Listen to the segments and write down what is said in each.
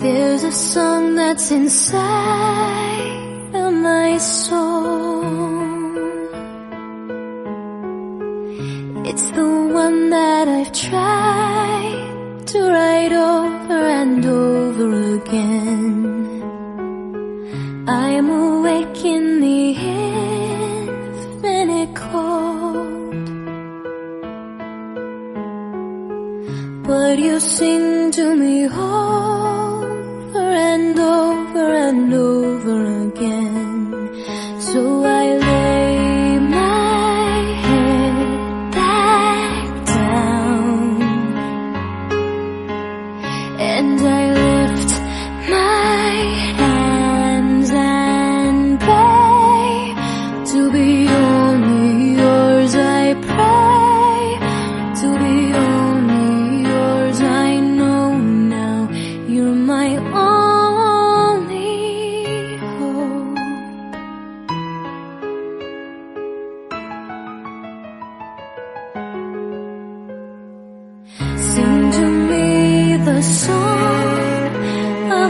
There's a song that's inside of my soul. It's the one that I've tried to write over and over again. I'm awake in the infinite cold. But you sing to me and I lift my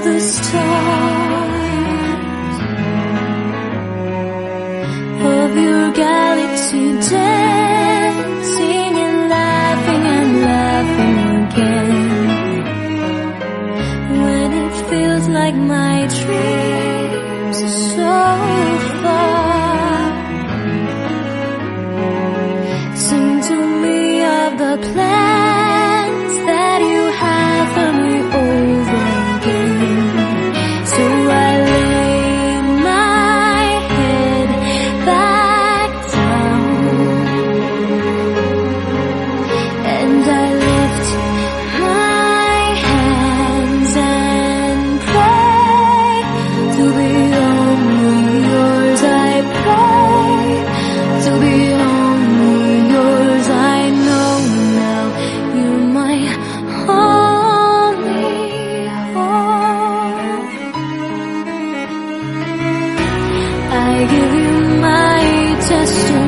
the stars of your galaxy dancing and laughing and laughing again. When it feels like my dreams are so give you my testimony.